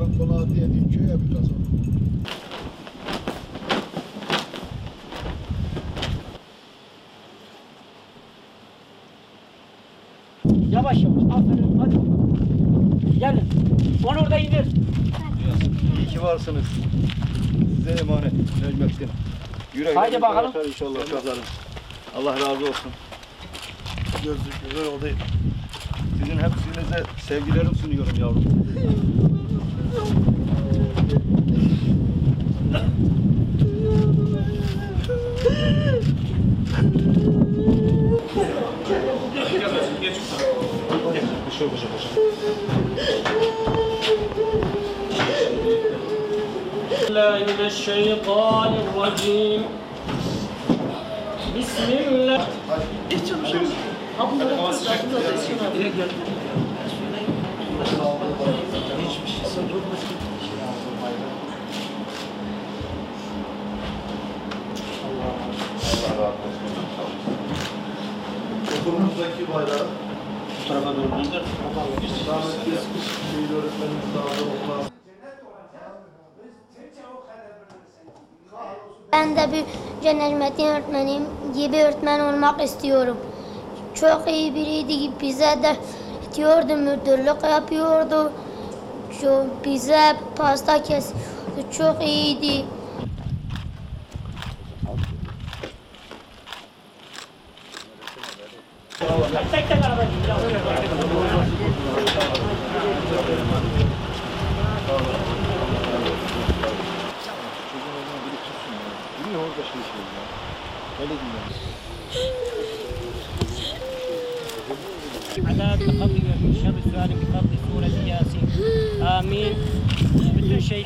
Pınar'ın konağı diye değil köye bir kasaba. Yavaş yavaş. Aferin. Hadi. Gelin. Onu orada indir. İyi ki varsınız. Size emanet Necmettin. Yürek Haydi bakalım. inşallah kazarım. Allah razı olsun. Gözlük güzel oldu. Sizin hepsinize sevgilerimi sunuyorum yavrum. الله من الشيطان الرجيم بسم الله Okulumuzdaki bayrağı Bu tarafa doğru döndür. rahmetli şehit öğretmenimiz dağda okula Ben de bir Necmettin öğretmenim gibi öğretmen olmak istiyorum. Çok iyi biriydi. Bize de diyordu, müdürlük yapıyordu. Çok, bize pasta kes. Çok iyiydi. على بقبض من شر سؤال بقبض سورة ياسين آمين. bütün şey